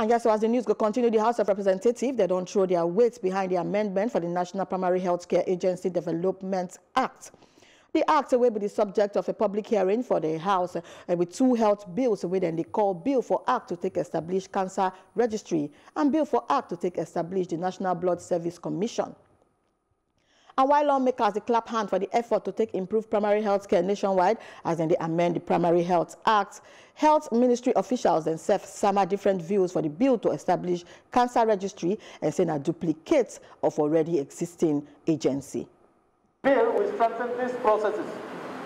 And yes, so as the news go continue, the House of Representatives, they don't throw their weight behind the amendment for the National Primary Healthcare Agency Development Act. The act will be the subject of a public hearing for the House uh, with two health bills within the call Bill for Act to take establish cancer registry and Bill for Act to take establish the National Blood Service Commission. And while lawmakers clap hand for the effort to take improved primary health care nationwide, as then they amend the Primary Health Act, health ministry officials themselves summer different views for the bill to establish cancer registry and say a duplicate of already existing agency. Bill will strengthen these processes.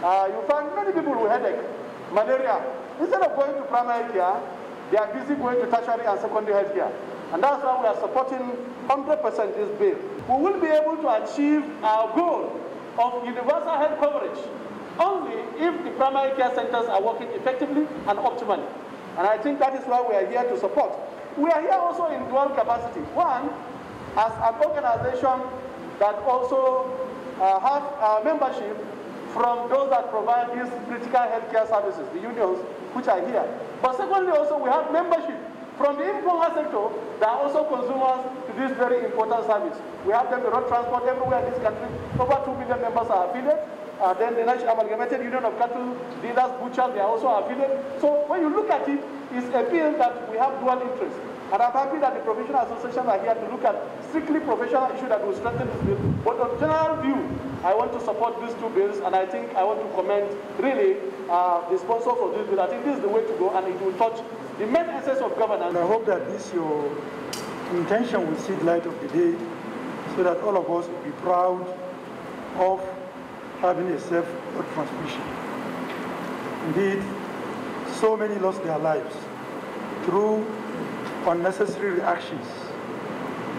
Uh, you find many people with headache, malaria. Instead of going to primary care, they are busy going to tertiary and secondary health care. And that's why we are supporting 100% this bill. We will be able to achieve our goal of universal health coverage only if the primary care centers are working effectively and optimally. And I think that is why we are here to support. We are here also in dual capacity. One, as an organization that also uh, have membership from those that provide these critical healthcare services, the unions, which are here. But secondly, also we have membership from the informal sector that are also consumers this very important service. We have them in road transport everywhere in this country. Over 2 million members are affiliated. Uh, then the National Amalgamated Union of Cattle Dealers, Butchers, they are also affiliated. So when you look at it, it's a bill that we have dual interest. And I'm happy that the professional associations are here to look at strictly professional issues that will strengthen this bill. But on general view, I want to support these two bills, and I think I want to commend really uh, the sponsor for this bill. I think this is the way to go, and it will touch the main essence of governance. And I hope that this your intention will see the light of the day, so that all of us will be proud of having a safe blood transfusion. Indeed, so many lost their lives through unnecessary reactions.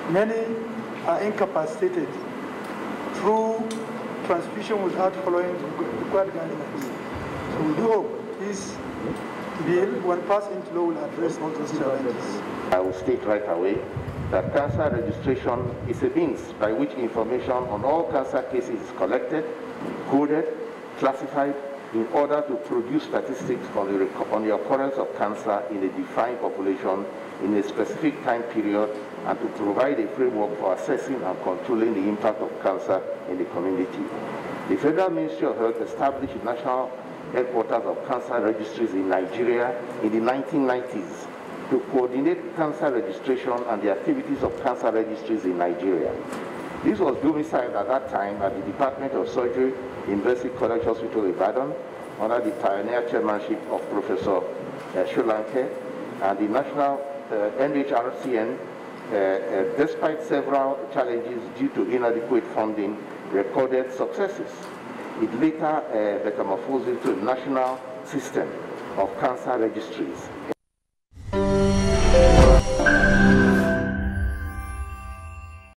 Many are incapacitated through transfusion without following the required guidelines. So we do hope this bill, when passed into law, will address all those challenges. I will state right away that cancer registration is a means by which information on all cancer cases is collected, coded, classified, in order to produce statistics on the, on the occurrence of cancer in a defined population in a specific time period and to provide a framework for assessing and controlling the impact of cancer in the community. The Federal Ministry of Health established the national headquarters of cancer registries in Nigeria in the 1990s to coordinate cancer registration and the activities of cancer registries in Nigeria. This was domiciled at that time at the Department of Surgery, University College Hospital, Ibadan, under the pioneer chairmanship of Professor uh, Solanke and the National uh, NHRCN, uh, uh, despite several challenges due to inadequate funding, recorded successes. It later uh, metamorphosed into a national system of cancer registries.